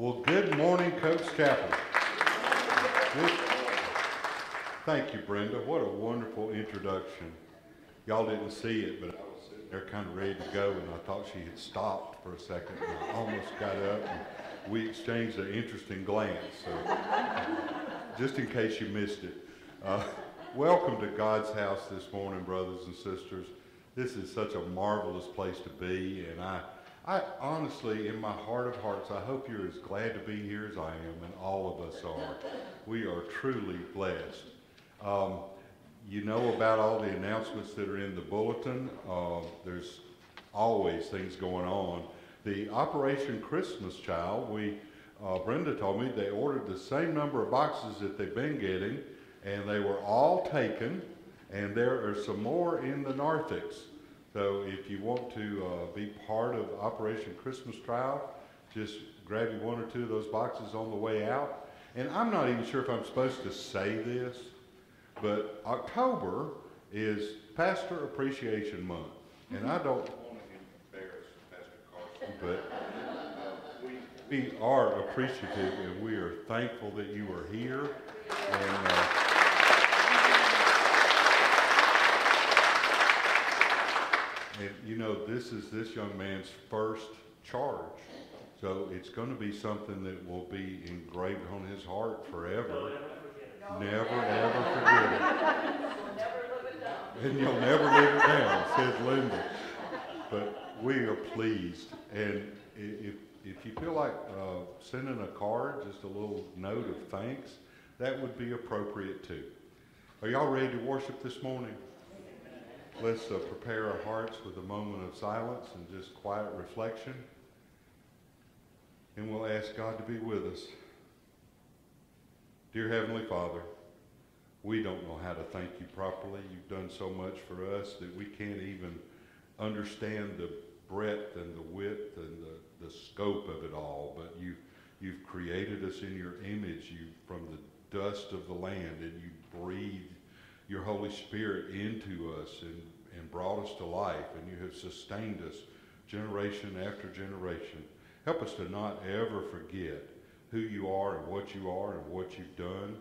Well, good morning, Cokes Chapel. Good- Thank you, Brenda. What a wonderful introduction. Y'all didn't see it, but I was sitting there kind of ready to go, and I thought she had stopped for a second, and I almost got up, and we exchanged an interesting glance. So, just in case you missed it, uh, welcome to God's house this morning, brothers and sisters. This is such a marvelous place to be, and I, I honestly, in my heart of hearts, I hope you're as glad to be here as I am, and all of us are. We are truly blessed. Um, you know about all the announcements that are in the bulletin. Uh, there's always things going on. The Operation Christmas Child, we, uh, Brenda told me they ordered the same number of boxes that they've been getting, and they were all taken, and there are some more in the narthex. So if you want to uh, be part of Operation Christmas Child, just grab you one or two of those boxes on the way out. And I'm not even sure if I'm supposed to say this, but October is Pastor Appreciation Month. And I don't want to embarrass Pastor Carson, but we, we are appreciative and we are thankful that you are here. And, uh, and you know, this is this young man's first charge. So it's going to be something that will be engraved on his heart forever. Never, ever forget it. And you'll never live it down, says Linda. But we are pleased. And if, if you feel like uh, sending a card, just a little note of thanks, that would be appropriate too. Are y'all ready to worship this morning? Let's uh, prepare our hearts with a moment of silence and just quiet reflection. And we'll ask God to be with us. Dear Heavenly Father, we don't know how to thank you properly. You've done so much for us that we can't even understand the breadth and the width and the, the scope of it all. But you, you've created us in your image you, from the dust of the land, and you breathed your Holy Spirit into us and, and brought us to life, and you have sustained us generation after generation. Help us to not ever forget who you are and what you are and what you've done.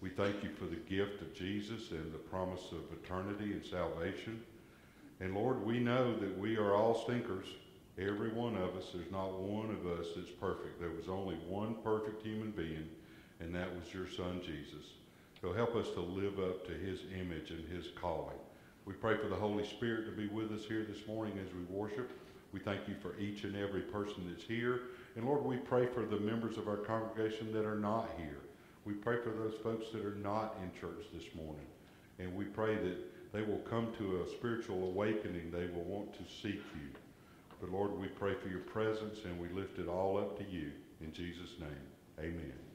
We thank you for the gift of Jesus and the promise of eternity and salvation. And Lord, we know that we are all stinkers. Every one of us. There's not one of us that's perfect. There was only one perfect human being, and that was your son, Jesus. So help us to live up to his image and his calling. We pray for the Holy Spirit to be with us here this morning as we worship. We thank you for each and every person that's here. And Lord, we pray for the members of our congregation that are not here. We pray for those folks that are not in church this morning. And we pray that they will come to a spiritual awakening. They will want to seek you. But Lord, we pray for your presence and we lift it all up to you. In Jesus' name, amen.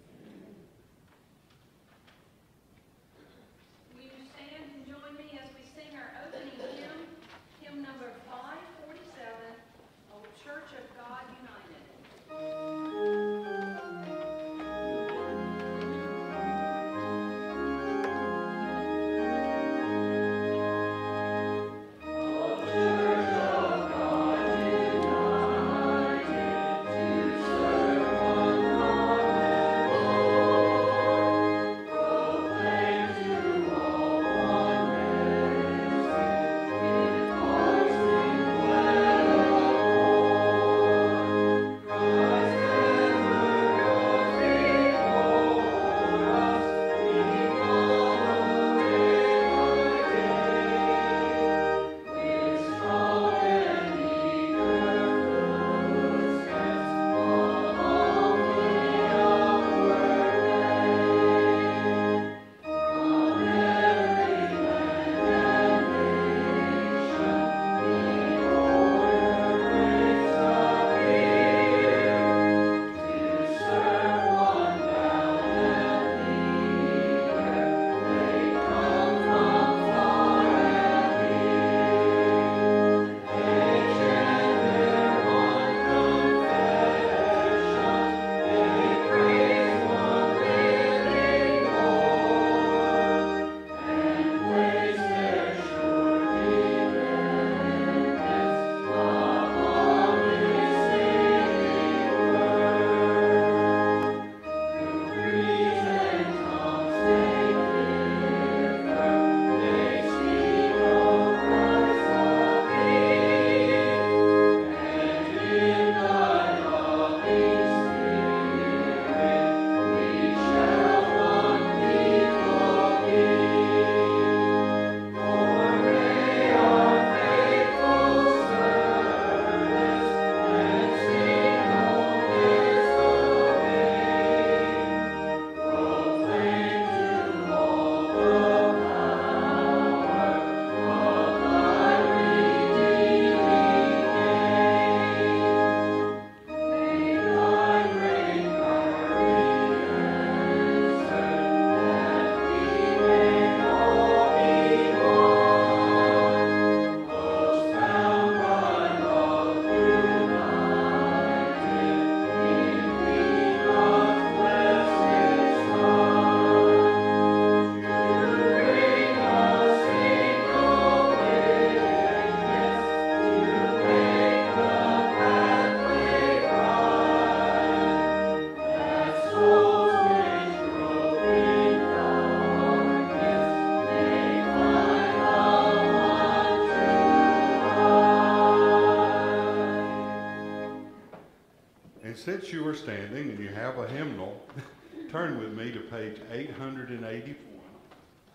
Since you are standing and you have a hymnal, turn with me to page 881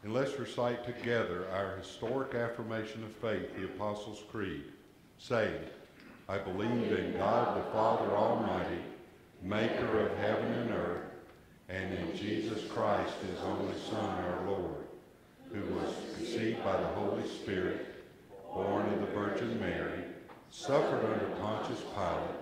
and let's recite together our historic affirmation of faith, the Apostles' Creed, saying, I believe in God the Father Almighty, maker of heaven and earth, and in Jesus Christ, his only Son, our Lord, who was conceived by the Holy Spirit, born of the Virgin Mary, suffered under Pontius Pilate,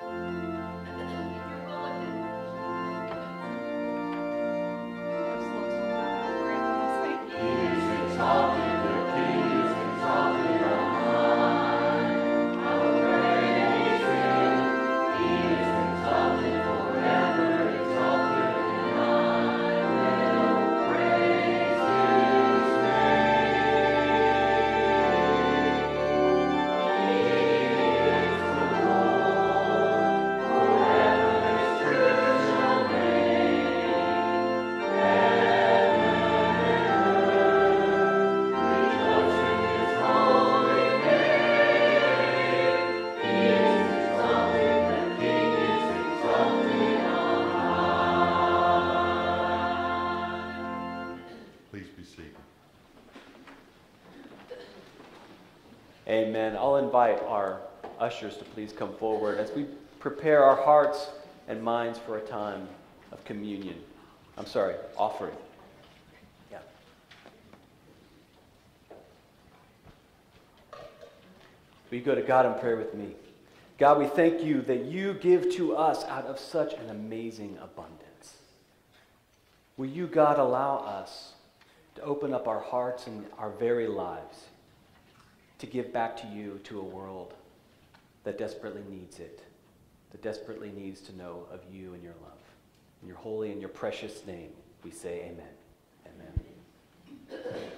Amen. I'll invite our ushers to please come forward as we prepare our hearts and minds for a time of communion. I'm sorry, offering. You go to God in prayer with me? God, we thank you that you give to us out of such an amazing abundance. Will you, God, allow us to open up our hearts and our very lives to give back to you to a world that desperately needs it, that desperately needs to know of you and your love. In your holy and your precious name, we say amen. Amen.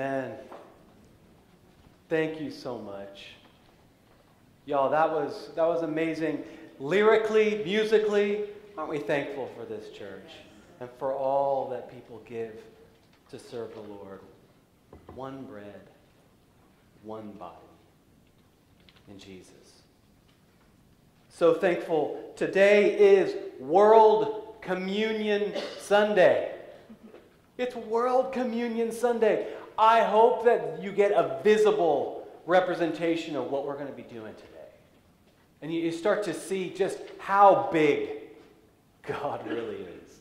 Amen. Thank you so much. Y'all, that was that was amazing. Lyrically, musically, aren't we thankful for this church and for all that people give to serve the Lord? One bread, one body in Jesus. So thankful. Today is World Communion Sunday. It's World Communion Sunday. I hope that you get a visible representation of what we're going to be doing today. And you start to see just how big God really is.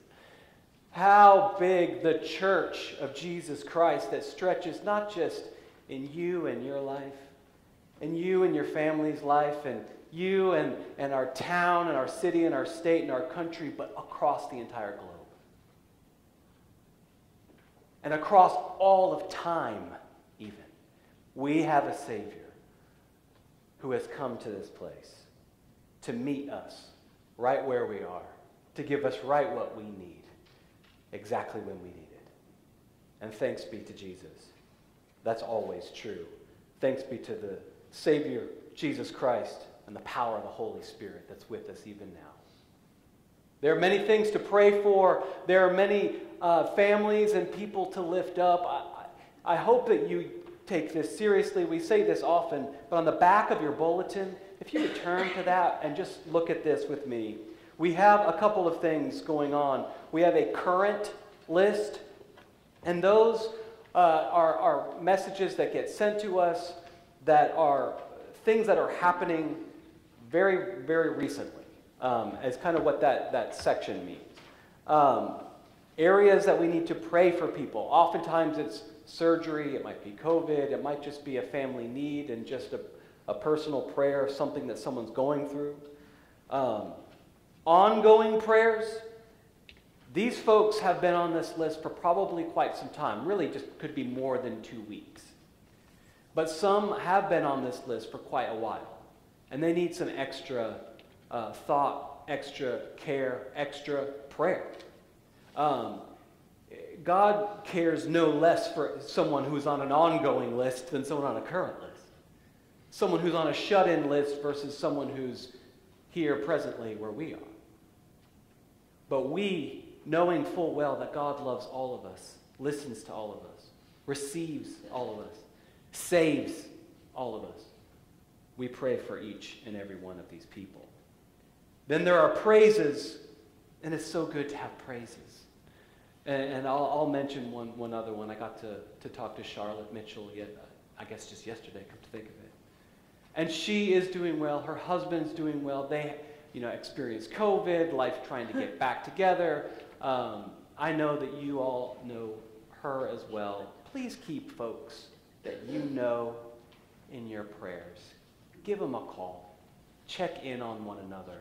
How big the church of Jesus Christ that stretches not just in you and your life, in you and your family's life, and you and, and our town and our city and our state and our country, but across the entire globe. And across all of time, even. We have a Savior who has come to this place to meet us right where we are, to give us right what we need, exactly when we need it. And thanks be to Jesus. That's always true. Thanks be to the Savior, Jesus Christ, and the power of the Holy Spirit that's with us even now. There are many things to pray for. There are many uh, families and people to lift up. I, I hope that you take this seriously. We say this often, but on the back of your bulletin, if you would turn to that and just look at this with me, we have a couple of things going on. We have a current list, and those uh, are, are messages that get sent to us that are things that are happening very, very recently, um, is kind of what that, that section means. Um, areas that we need to pray for people. Oftentimes it's surgery, it might be COVID, it might just be a family need and just a a personal prayer, something that someone's going through. Um, ongoing prayers. These folks have been on this list for probably quite some time. Really, just could be more than two weeks. But some have been on this list for quite a while. And they need some extra uh, thought, extra care, extra prayer. Um, God cares no less for someone who's on an ongoing list than someone on a current list someone who's on a shut in list versus someone who's here presently where we are. But we, knowing full well that God loves all of us, listens to all of us, receives all of us, saves all of us, we pray for each and every one of these people. Then there are praises, and it's so good to have praises. And, and I'll, I'll, mention one, one other one. I got to, to talk to Charlotte Mitchell, yet, I guess just yesterday, come to think of it. And she is doing well. Her husband's doing well. They, you know, experienced COVID, life trying to get back together. Um, I know that you all know her as well. Please keep folks that you know in your prayers. Give them a call. Check in on one another.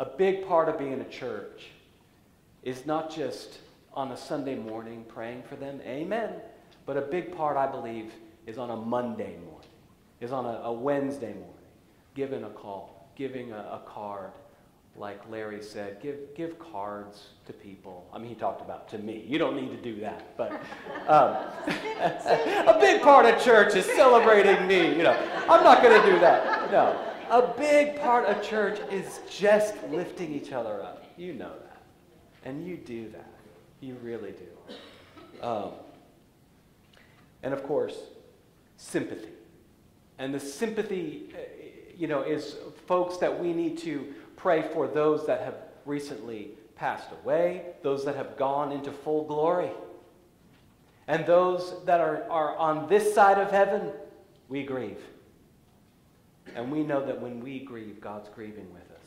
A big part of being a church is not just on a Sunday morning praying for them, amen, but a big part, I believe, is on a Monday morning is on a, a Wednesday morning, giving a call, giving a, a, card, like Larry said, give, give cards to people. I mean, he talked about to me. You don't need to do that, but um, a big part of church is celebrating me. You know, I'm not going to do that. No, a big part of church is just lifting each other up. You know that, and you do that. You really do. Um, and of course, sympathy. And the sympathy, uh, you know, is folks that we need to pray for those that have recently passed away, those that have gone into full glory. And those that are, are on this side of heaven, we grieve. And we know that when we grieve, God's grieving with us.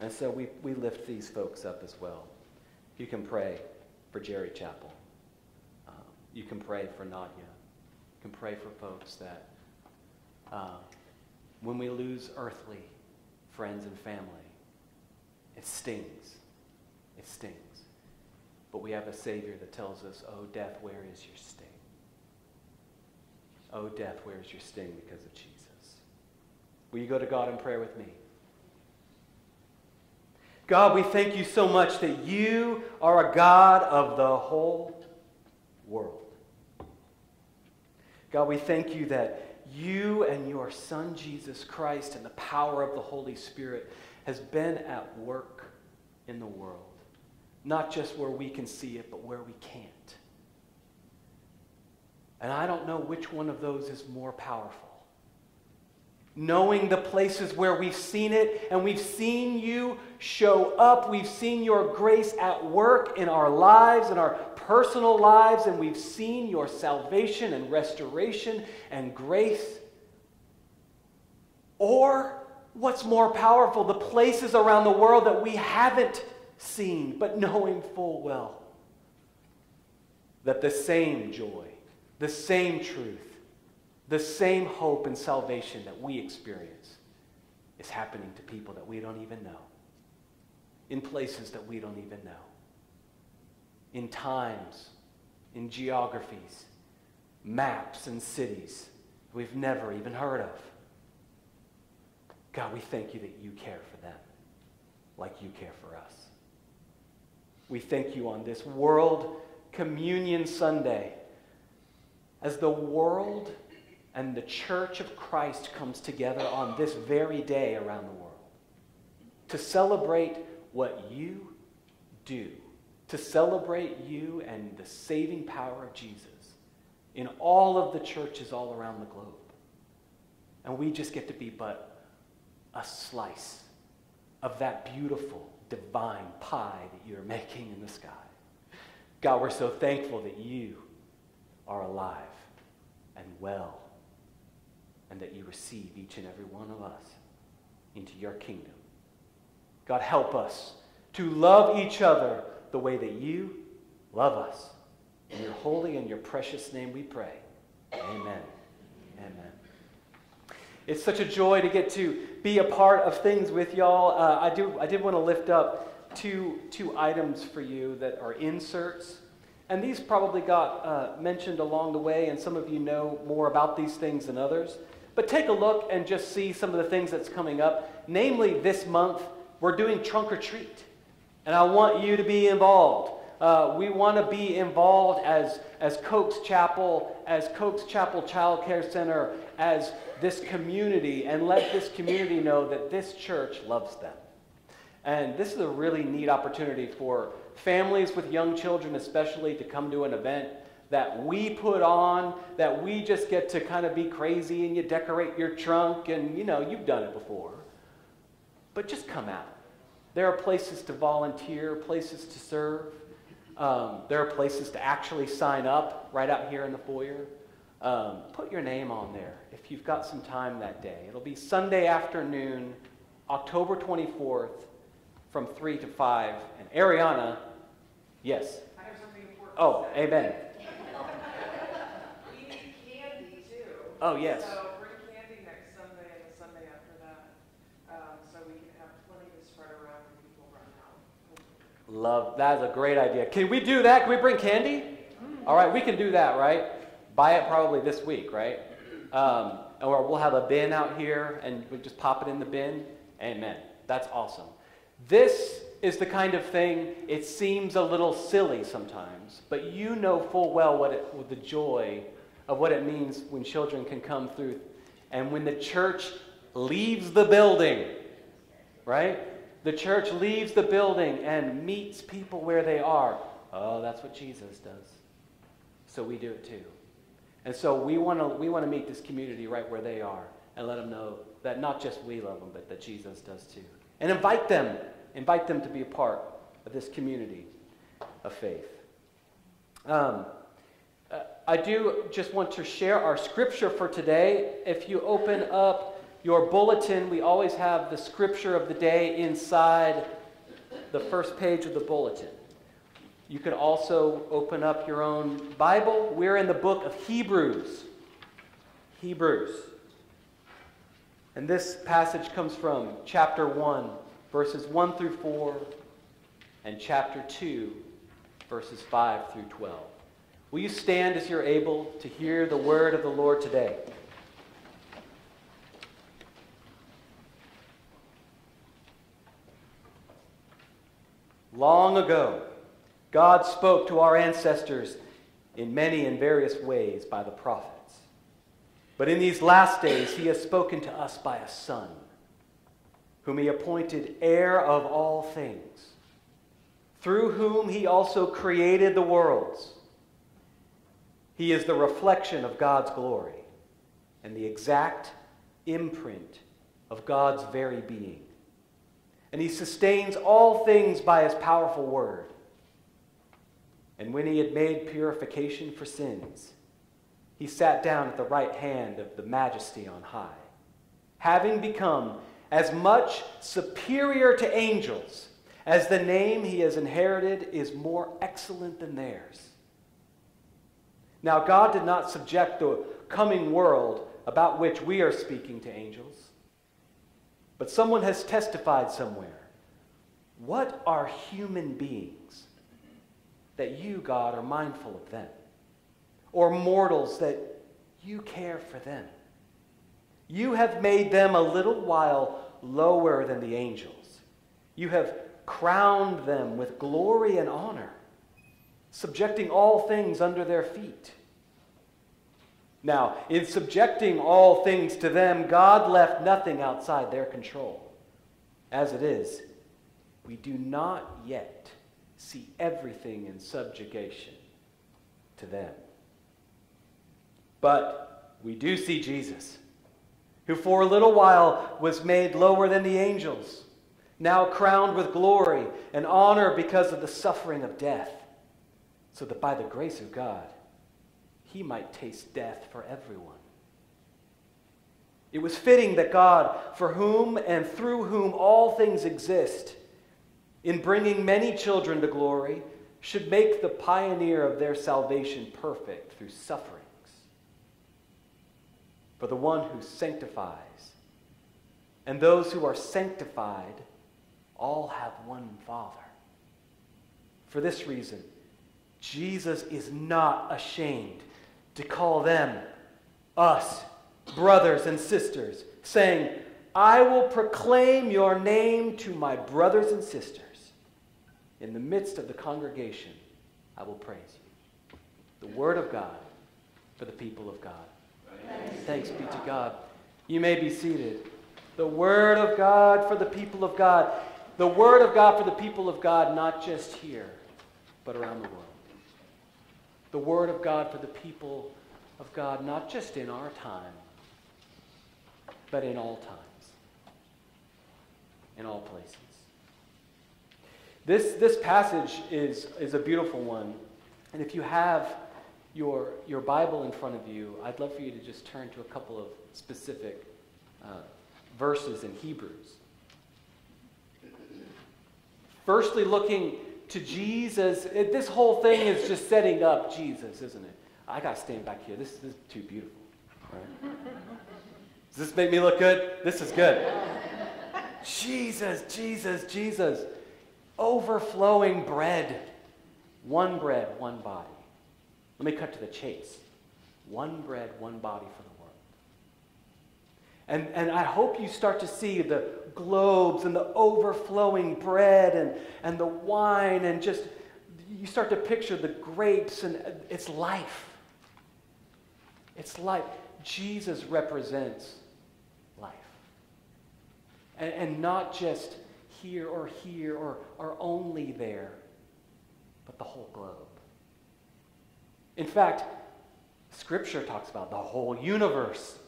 And so we, we lift these folks up as well. You can pray for Jerry Chapel. Um, you can pray for Nadia. You can pray for folks that uh, when we lose earthly friends and family, it stings. It stings. But we have a Savior that tells us, Oh, death, where is your sting? Oh, death, where is your sting because of Jesus? Will you go to God in prayer with me? God, we thank you so much that you are a God of the whole world. God, we thank you that you and your Son, Jesus Christ, and the power of the Holy Spirit has been at work in the world. Not just where we can see it, but where we can't. And I don't know which one of those is more powerful. Knowing the places where we've seen it and we've seen you show up, we've seen your grace at work in our lives, in our personal lives, and we've seen your salvation and restoration and grace. Or what's more powerful, the places around the world that we haven't seen, but knowing full well that the same joy, the same truth, the same hope and salvation that we experience is happening to people that we don't even know, in places that we don't even know, in times, in geographies, maps, and cities we've never even heard of. God, we thank you that you care for them like you care for us. We thank you on this World Communion Sunday as the world and the church of Christ comes together on this very day around the world to celebrate what you do, to celebrate you and the saving power of Jesus in all of the churches all around the globe. And we just get to be but a slice of that beautiful, divine pie that you're making in the sky. God, we're so thankful that you are alive and well, and that you receive each and every one of us into your kingdom. God, help us to love each other the way that you love us. In your holy and your precious name we pray. Amen. Amen. It's such a joy to get to be a part of things with y'all. Uh, I, do, I did want to lift up two, two items for you that are inserts. And these probably got uh, mentioned along the way, and some of you know more about these things than others. But take a look and just see some of the things that's coming up. Namely, this month, we're doing trunk or treat. And I want you to be involved. Uh, we want to be involved as, as Cokes Chapel, as Cokes Chapel Child Care Center, as this community, and let this community know that this church loves them. And this is a really neat opportunity for families with young children, especially, to come to an event that we put on, that we just get to kind of be crazy and you decorate your trunk, and you know, you've done it before. But just come out. There are places to volunteer, places to serve. Um, there are places to actually sign up right out here in the foyer. Um, put your name on there if you've got some time that day. It'll be Sunday afternoon, October 24th, from 3 to 5. And Ariana, yes. I have something important. Oh, amen. We need candy too. Oh, yes. So bring candy next Sunday and the Sunday after that, um, so we can have plenty to spread around when people run out. Love, that is a great idea. Can we do that? Can we bring candy? All right, we can do that, right? Buy it probably this week, right? Um, or we'll have a bin out here and we just pop it in the bin. Amen. That's awesome. This is the kind of thing, it seems a little silly sometimes, but you know full well what, it, what the joy of what it means when children can come through and when the church leaves the building, right? The church leaves the building and meets people where they are. Oh, that's what Jesus does. So we do it too. And so we want to we want to meet this community right where they are and let them know that not just we love them, but that Jesus does too. And invite them, invite them to be a part of this community of faith. Um, I do just want to share our scripture for today. If you open up your bulletin, we always have the scripture of the day inside the first page of the bulletin. You can also open up your own Bible. We're in the book of Hebrews. Hebrews. And this passage comes from chapter 1, verses 1 through 4, and chapter 2, verses 5 through 12. Will you stand as you're able to hear the word of the Lord today? Long ago, God spoke to our ancestors in many and various ways by the prophets. But in these last days, he has spoken to us by a Son, whom he appointed heir of all things, through whom he also created the worlds. He is the reflection of God's glory and the exact imprint of God's very being. And he sustains all things by his powerful word. And when he had made purification for sins, he sat down at the right hand of the majesty on high, having become as much superior to angels as the name he has inherited is more excellent than theirs. Now, God did not subject the coming world about which we are speaking to angels, but someone has testified somewhere. What are human beings that you, God, are mindful of them? Or mortals that you care for them? You have made them a little while lower than the angels. You have crowned them with glory and honor, subjecting all things under their feet. Now, in subjecting all things to them, God left nothing outside their control. As it is, we do not yet see everything in subjugation to them. But we do see Jesus, who for a little while was made lower than the angels, now crowned with glory and honor because of the suffering of death, so that by the grace of God, he might taste death for everyone. It was fitting that God, for whom and through whom all things exist, in bringing many children to glory, should make the pioneer of their salvation perfect through sufferings. For the one who sanctifies and those who are sanctified all have one Father. For this reason, Jesus is not ashamed to call them, us, brothers and sisters, saying, I will proclaim your name to my brothers and sisters. In the midst of the congregation, I will praise you. The word of God for the people of God. Thanks, Thanks be to God. You may be seated. The word of God for the people of God. The word of God for the people of God, not just here, but around the world the Word of God for the people of God, not just in our time, but in all times, in all places. This, this passage is, is a beautiful one. And if you have your, your Bible in front of you, I'd love for you to just turn to a couple of specific uh, verses in Hebrews. Firstly, looking to Jesus. It, this whole thing is just setting up Jesus, isn't it? I got to stand back here. This, this is too beautiful. Right? Does this make me look good? This is good. Jesus, Jesus, Jesus. Overflowing bread. One bread, one body. Let me cut to the chase. One bread, one body for the world. And, and I hope you start to see the globes and the overflowing bread and, and the wine and just you start to picture the grapes and it's life. It's life. Jesus represents life. And, and not just here or here or, or only there, but the whole globe. In fact, Scripture talks about the whole universe.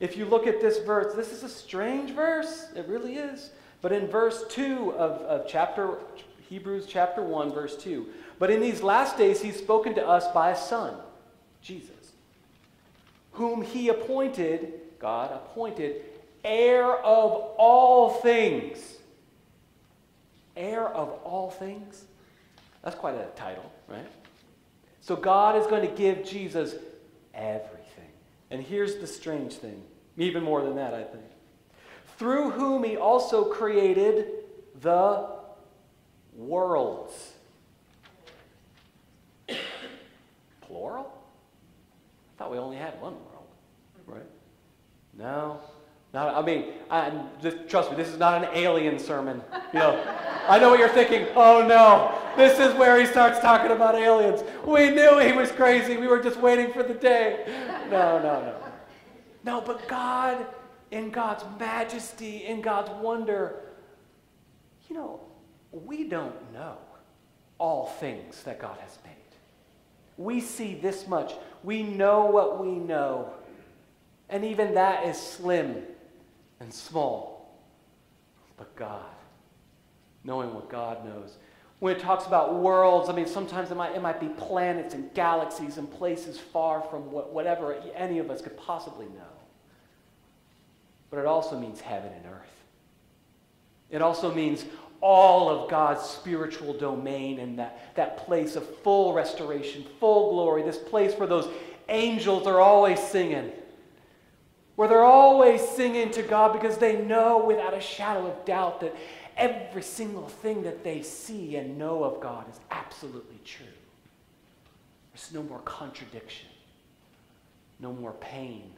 If you look at this verse, this is a strange verse. It really is. But in verse 2 of, of chapter Hebrews chapter 1, verse 2, but in these last days he's spoken to us by a son, Jesus, whom he appointed, God appointed, heir of all things. Heir of all things? That's quite a title, right? So God is going to give Jesus everything. And here's the strange thing, even more than that, I think. Through whom he also created the worlds. Plural? I thought we only had one world, right? No. Not, I mean, I, just, trust me, this is not an alien sermon. You know, I know what you're thinking. Oh no, this is where he starts talking about aliens. We knew he was crazy. We were just waiting for the day. No, no, no. No, but God, in God's majesty, in God's wonder, you know, we don't know all things that God has made. We see this much. We know what we know. And even that is slim and small. But God, knowing what God knows. When it talks about worlds, I mean, sometimes it might, it might be planets and galaxies and places far from what, whatever any of us could possibly know. But it also means heaven and earth. It also means all of God's spiritual domain and that, that place of full restoration, full glory, this place where those angels are always singing, where they're always singing to God because they know without a shadow of doubt that every single thing that they see and know of God is absolutely true. There's no more contradiction, no more pain.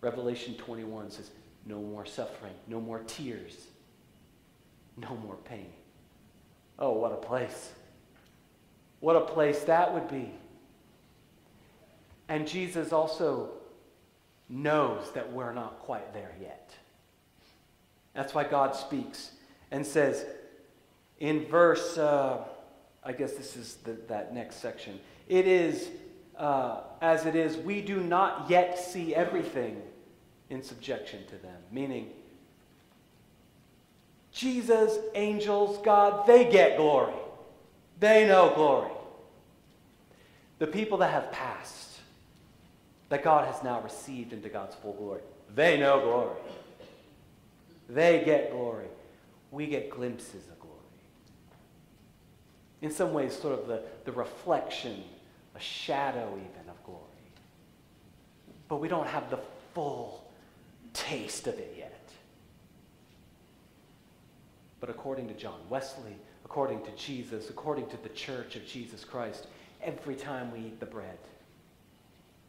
Revelation 21 says, no more suffering, no more tears no more pain. Oh, what a place. What a place that would be. And Jesus also knows that we're not quite there yet. That's why God speaks and says in verse, uh, I guess this is the, that next section, it is uh, as it is, we do not yet see everything in subjection to them. Meaning, Jesus, angels, God, they get glory. They know glory. The people that have passed, that God has now received into God's full glory, they know glory. They get glory. We get glimpses of glory. In some ways, sort of the, the reflection, a shadow even of glory. But we don't have the full taste of it yet. But according to John Wesley, according to Jesus, according to the church of Jesus Christ, every time we eat the bread,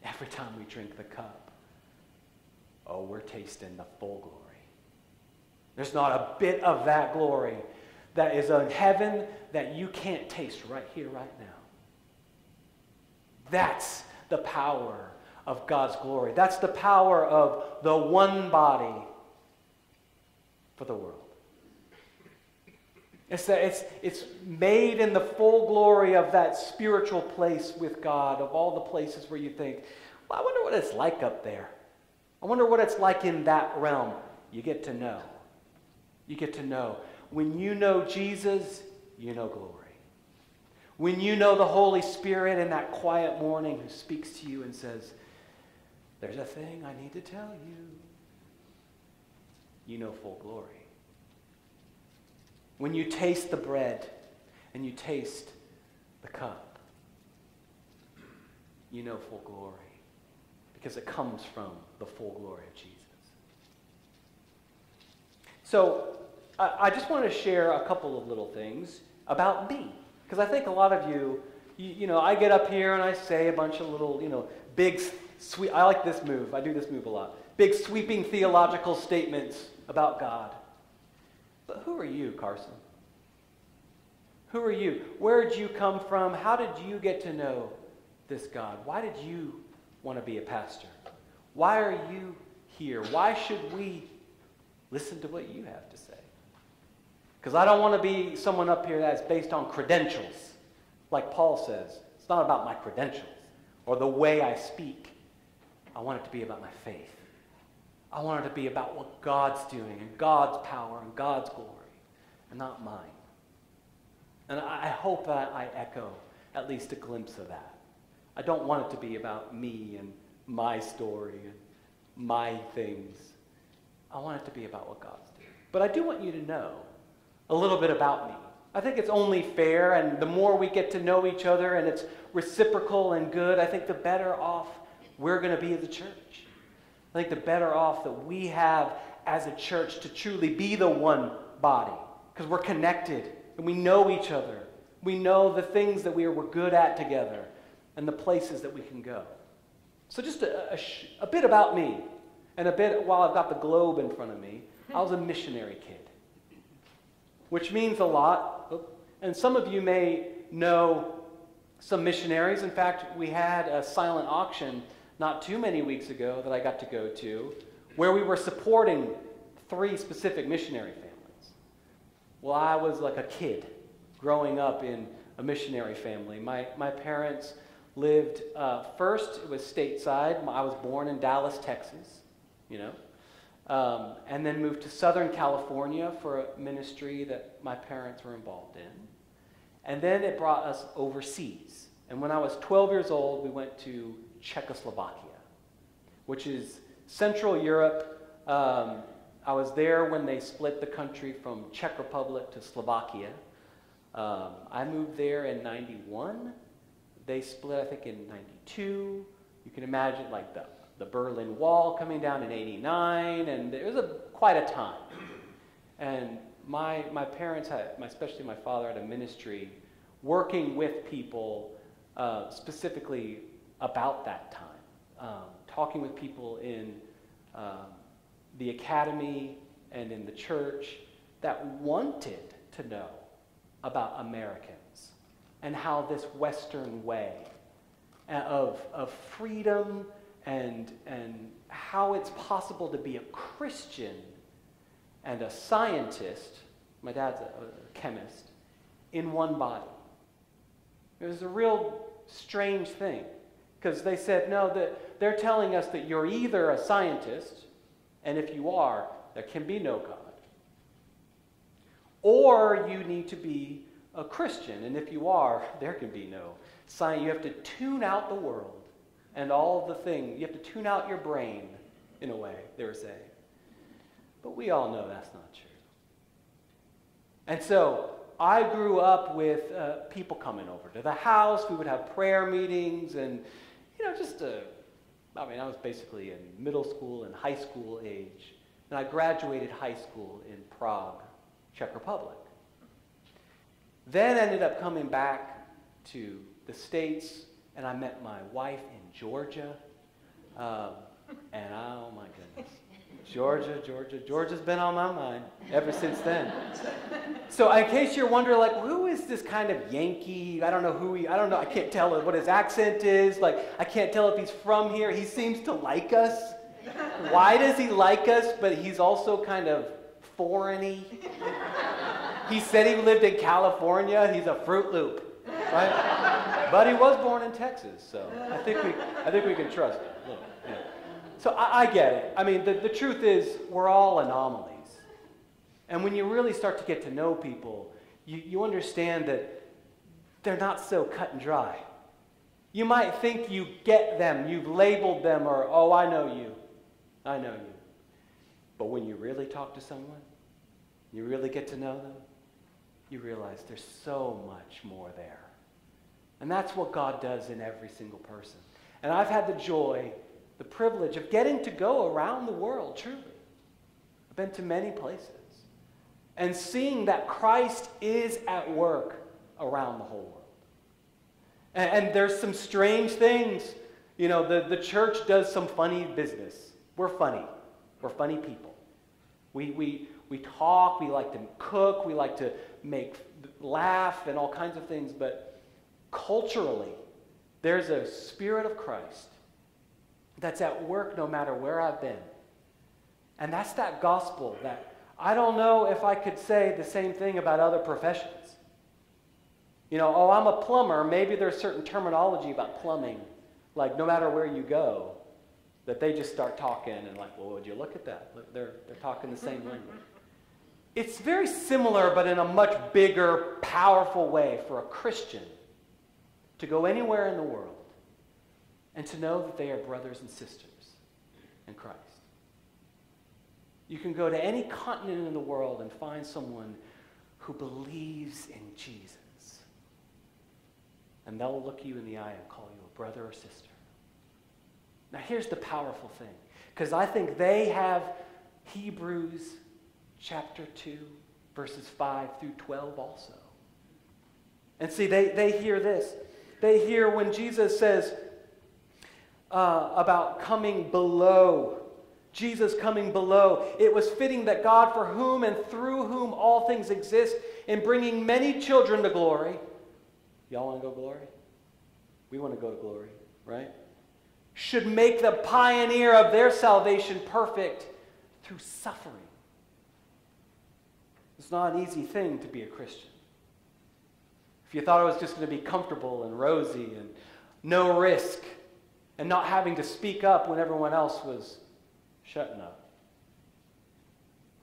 every time we drink the cup, oh, we're tasting the full glory. There's not a bit of that glory that is in heaven that you can't taste right here, right now. That's the power of God's glory. That's the power of the one body for the world. It's that it's, it's made in the full glory of that spiritual place with God, of all the places where you think, well, I wonder what it's like up there. I wonder what it's like in that realm. You get to know. You get to know. When you know Jesus, you know glory. When you know the Holy Spirit in that quiet morning who speaks to you and says, There's a thing I need to tell you, you know full glory. When you taste the bread and you taste the cup, you know full glory because it comes from the full glory of Jesus. So, I, I just want to share a couple of little things about me because I think a lot of you, you, you know, I get up here and I say a bunch of little, you know, big, sweet, I like this move. I do this move a lot. Big, sweeping theological statements about God. But who are you, Carson? Who are you? Where did you come from? How did you get to know this God? Why did you want to be a pastor? Why are you here? Why should we listen to what you have to say? Because I don't want to be someone up here that's based on credentials. Like Paul says, it's not about my credentials or the way I speak. I want it to be about my faith. I want it to be about what God's doing and God's power and God's glory and not mine. And I hope that I echo at least a glimpse of that. I don't want it to be about me and my story and my things. I want it to be about what God's doing. But I do want you to know a little bit about me. I think it's only fair, and the more we get to know each other and it's reciprocal and good, I think the better off we're going to be as a church. I think the better off that we have as a church to truly be the one body because we're connected and we know each other. We know the things that we are, we're good at together and the places that we can go. So, just a, a, a bit about me, and a bit while I've got the globe in front of me, I was a missionary kid, which means a lot. And some of you may know some missionaries. In fact, we had a silent auction not too many weeks ago that I got to go to where we were supporting three specific missionary families. Well, I was like a kid growing up in a missionary family. My, my parents lived, uh, first, it was stateside. I was born in Dallas, Texas, you know, um, and then moved to Southern California for a ministry that my parents were involved in. And then it brought us overseas. And when I was 12 years old, we went to Czechoslovakia, which is Central Europe. Um, I was there when they split the country from Czech Republic to Slovakia. Um, I moved there in 91. They split, I think, in 92. You can imagine, like, the, the Berlin Wall coming down in 89, and it was a, quite a time. And my, my parents had, my, especially my father, had a ministry working with people uh, specifically about that time, um, talking with people in um, the academy and in the church that wanted to know about Americans and how this Western way of, of freedom and, and how it's possible to be a Christian and a scientist, my dad's a, a chemist, in one body. It was a real strange thing because they said, no, that they're telling us that you're either a scientist, and if you are, there can be no God, or you need to be a Christian, and if you are, there can be no science. You have to tune out the world and all the things. You have to tune out your brain, in a way, they were saying. But we all know that's not true. And so I grew up with uh, people coming over to the house. We would have prayer meetings and, you know, just, a, I mean, I was basically in middle school and high school age. And I graduated high school in Prague, Czech Republic. Then ended up coming back to the States, and I met my wife in Georgia. Um, and oh my goodness. Georgia, Georgia, Georgia's been on my mind ever since then. So, in case you're wondering, like, who is this kind of Yankee? I don't know who he. I don't know. I can't tell what his accent is. Like, I can't tell if he's from here. He seems to like us. Why does he like us? But he's also kind of foreigny. He said he lived in California. He's a Fruit Loop, right? but he was born in Texas, so I think we, I think we can trust him. Look, yeah. So I, I, get it. I mean, the, the truth is, we're all anomalies. And when you really start to get to know people, you, you understand that they're not so cut and dry. You might think you get them, you've labeled them, or, oh, I know you. I know you. But when you really talk to someone, you really get to know them, you realize there's so much more there. And that's what God does in every single person. And I've had the joy, the privilege of getting to go around the world, truly. I've been to many places. And seeing that Christ is at work around the whole world. And, and there's some strange things. You know, the, the church does some funny business. We're funny. We're funny people. We, we, we talk, we like to cook, we like to make laugh and all kinds of things, but culturally, there's a spirit of Christ that's at work no matter where I've been. And that's that gospel that I don't know if I could say the same thing about other professions. You know, oh, I'm a plumber. Maybe there's certain terminology about plumbing, like no matter where you go, that they just start talking and like, well, would you look at that? They're, they're talking the same language. It's very similar, but in a much bigger, powerful way for a Christian to go anywhere in the world and to know that they are brothers and sisters in Christ. You can go to any continent in the world and find someone who believes in Jesus. And they'll look you in the eye and call you a brother or sister. Now, here's the powerful thing, because I think they have Hebrews chapter 2, verses 5 through 12 also. And see, they, they hear this. They hear when Jesus says uh, about coming below, Jesus coming below. It was fitting that God, for whom and through whom all things exist, in bringing many children to glory. Y'all want to go glory? We want to go to glory, right? should make the pioneer of their salvation perfect through suffering. It's not an easy thing to be a Christian. If you thought it was just going to be comfortable and rosy and no risk and not having to speak up when everyone else was shutting up.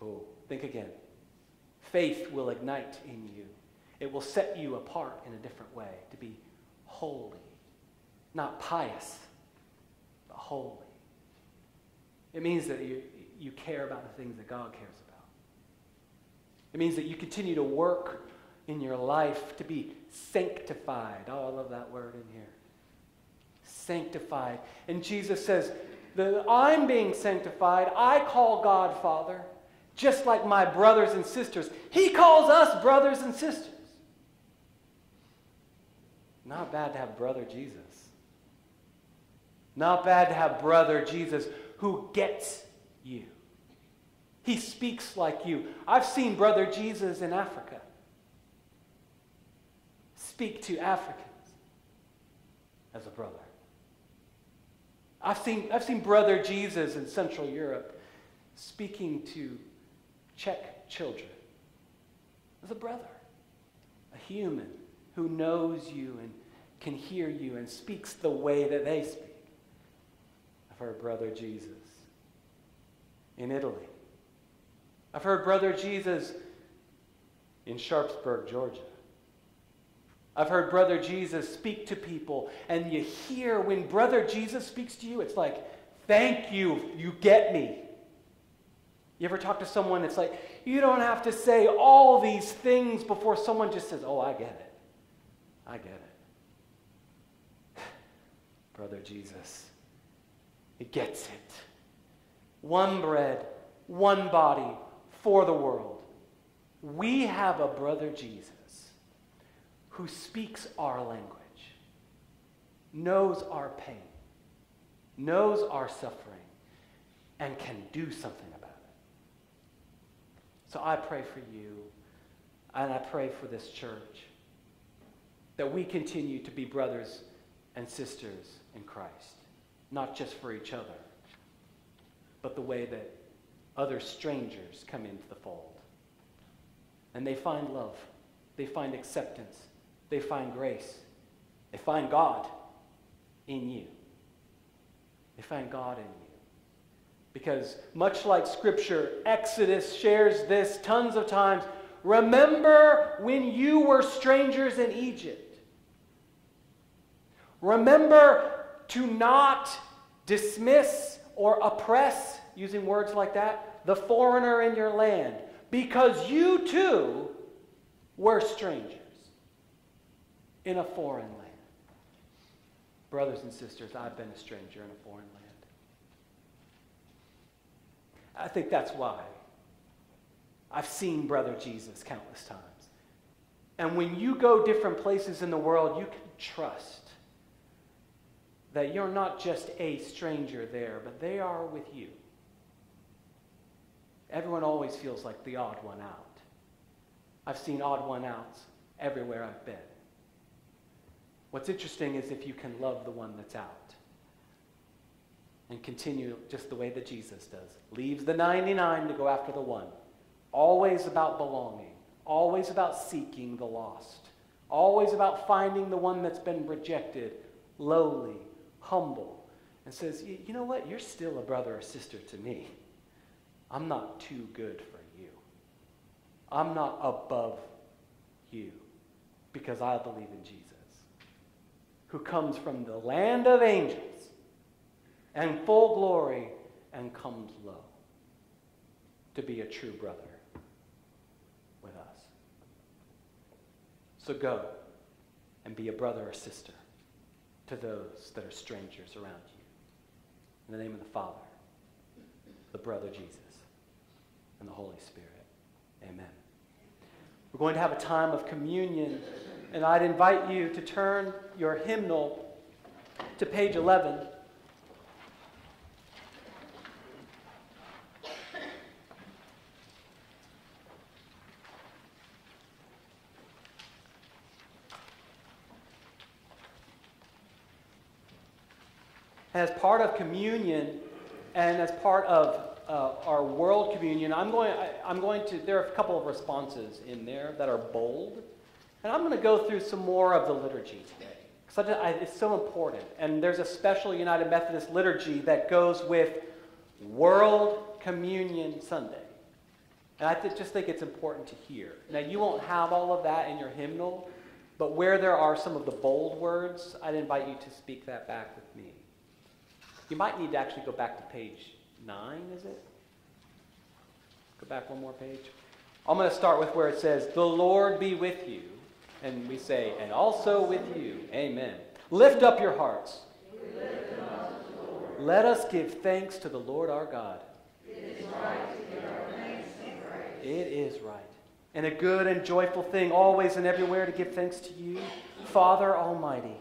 Oh, think again. Faith will ignite in you. It will set you apart in a different way to be holy, not pious, but holy. It means that you, you care about the things that God cares about. It means that you continue to work in your life to be sanctified. Oh, I love that word in here. Sanctified. And Jesus says, I'm being sanctified. I call God Father, just like my brothers and sisters. He calls us brothers and sisters. Not bad to have brother Jesus. Not bad to have brother Jesus who gets you. He speaks like you. I've seen brother Jesus in Africa speak to Africans as a brother. I've seen, I've seen brother Jesus in Central Europe speaking to Czech children as a brother, a human who knows you and can hear you and speaks the way that they speak. I've heard brother Jesus in Italy. I've heard brother Jesus in Sharpsburg, Georgia. I've heard Brother Jesus speak to people, and you hear when Brother Jesus speaks to you, it's like, thank you, you get me. You ever talk to someone, it's like, you don't have to say all these things before someone just says, oh, I get it. I get it. Brother Jesus, he gets it. One bread, one body for the world. We have a brother Jesus who speaks our language, knows our pain, knows our suffering, and can do something about it. So I pray for you, and I pray for this church that we continue to be brothers and sisters in Christ, not just for each other, but the way that other strangers come into the fold. And they find love, they find acceptance, they find grace. They find God in you. They find God in you. Because much like Scripture, Exodus shares this tons of times. Remember when you were strangers in Egypt. Remember to not dismiss or oppress, using words like that, the foreigner in your land, because you too were strangers in a foreign land. Brothers and sisters, I've been a stranger in a foreign land. I think that's why I've seen Brother Jesus countless times. And when you go different places in the world, you can trust that you're not just a stranger there, but they are with you. Everyone always feels like the odd one out. I've seen odd one outs everywhere I've been. What's interesting is if you can love the one that's out and continue just the way that Jesus does. Leaves the 99 to go after the one. Always about belonging, always about seeking the lost, always about finding the one that's been rejected, lowly, humble, and says, You know what? You're still a brother or sister to me. I'm not too good for you. I'm not above you because I believe in Jesus who comes from the land of angels and full glory and comes low to be a true brother with us. So go and be a brother or sister to those that are strangers around you. In the name of the Father, the brother Jesus, and the Holy Spirit. Amen. We're going to have a time of communion. And I'd invite you to turn your hymnal to page 11. As part of communion and as part of uh, our world communion, I'm going, I, I'm going to, there are a couple of responses in there that are bold. And I'm going to go through some more of the liturgy today. Because it's so important. And there's a special United Methodist liturgy that goes with World Communion Sunday. And I just think it's important to hear. Now, you won't have all of that in your hymnal, but where there are some of the bold words, I'd invite you to speak that back with me. You might need to actually go back to page 9, is it? Go back one more page. I'm going to start with where it says, The Lord be with you. And we say, And also with you. Amen. Lift up your hearts. Let us give thanks to the Lord our God. It is right to give thanks and praise. It is right. And a good and joyful thing always and everywhere to give thanks to you, Father Almighty,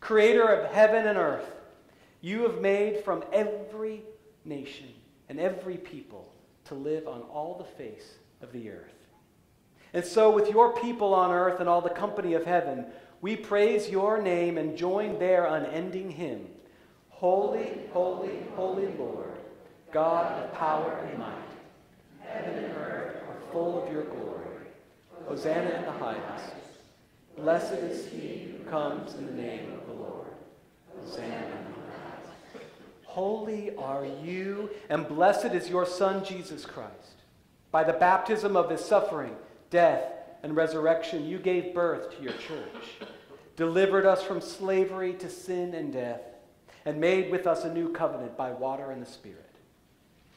creator of heaven and earth. You have made from every nation and every people to live on all the face of the earth. And so, with your people on earth and all the company of heaven, we praise your name and join their unending hymn Holy, holy, holy Lord, God of power and might. Heaven and earth are full of your glory. Hosanna in the highest. Blessed is he who comes in the name of the Lord. Hosanna in the highest. Holy are you, and blessed is your Son, Jesus Christ. By the baptism of his suffering, death, and resurrection, you gave birth to your church, delivered us from slavery to sin and death, and made with us a new covenant by water and the Spirit.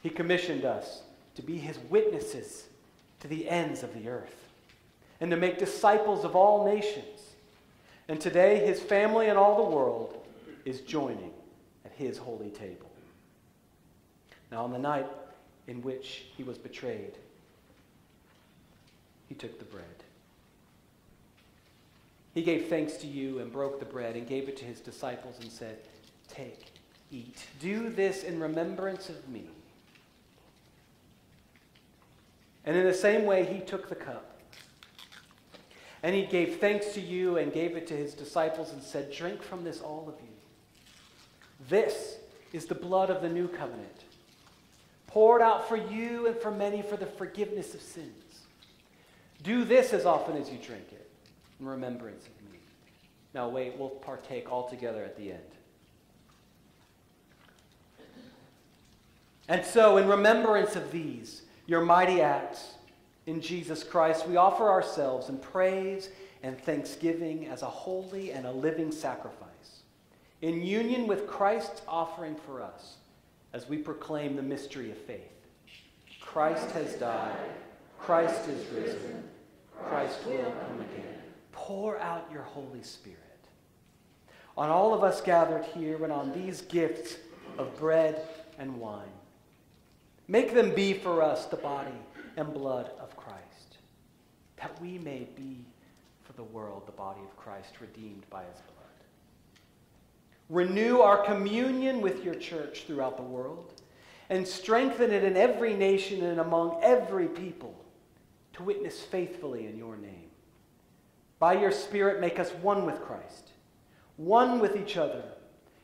He commissioned us to be his witnesses to the ends of the earth and to make disciples of all nations. And today, his family and all the world is joining at his holy table. Now, on the night in which he was betrayed, he took the bread. He gave thanks to you and broke the bread and gave it to his disciples and said, Take, eat. Do this in remembrance of me. And in the same way, he took the cup. And he gave thanks to you and gave it to his disciples and said, Drink from this, all of you. This is the blood of the new covenant, poured out for you and for many for the forgiveness of sins. Do this as often as you drink it in remembrance of me. Now, wait, we'll partake all together at the end. And so, in remembrance of these, your mighty acts in Jesus Christ, we offer ourselves in praise and thanksgiving as a holy and a living sacrifice, in union with Christ's offering for us as we proclaim the mystery of faith. Christ has died, Christ is risen, Christ will come again. Pour out your Holy Spirit on all of us gathered here and on these gifts of bread and wine. Make them be for us the body and blood of Christ, that we may be for the world the body of Christ redeemed by his blood. Renew our communion with your church throughout the world and strengthen it in every nation and among every people to witness faithfully in your name. By your Spirit, make us one with Christ, one with each other,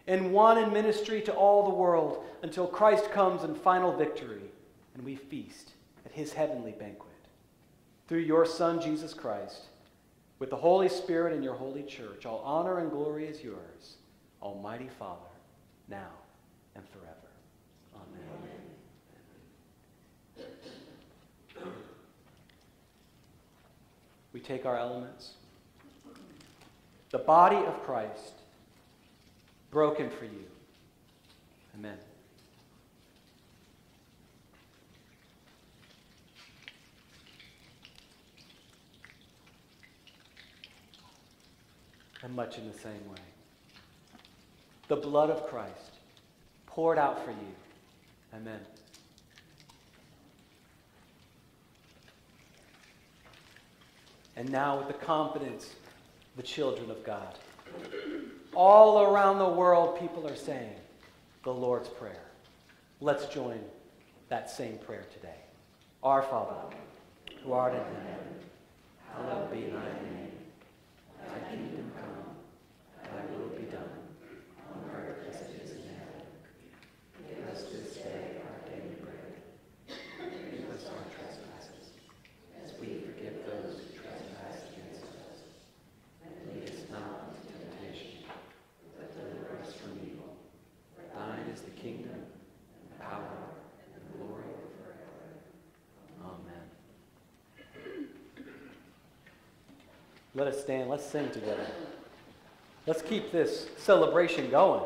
and one in ministry to all the world until Christ comes in final victory and we feast at his heavenly banquet. Through your Son, Jesus Christ, with the Holy Spirit and your holy church, all honor and glory is yours, Almighty Father, now and forever. Amen. Amen. Take our elements. The body of Christ, broken for you. Amen. and much in the same way. The blood of Christ poured out for you. Amen. And now, with the confidence, the children of God. All around the world, people are saying the Lord's Prayer. Let's join that same prayer today. Our Father, who art in heaven, hallowed be thy name. Let us stand. Let's sing together. Let's keep this celebration going.